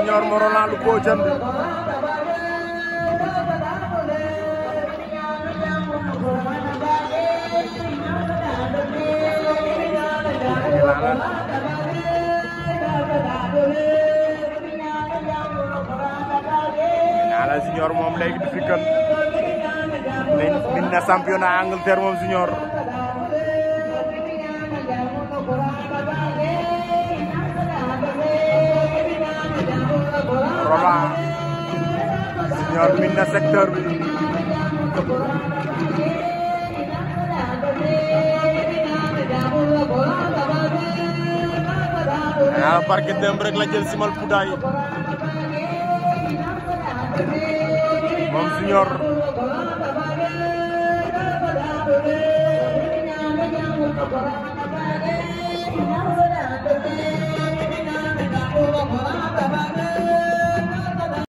Senior lalu Bojan ala Junior moom léegi di fi na championnat Angleterre moom Roma Junior min na secteur bi ah, yaa barke démb rek la jël simal pudaay moom Junior Thank you.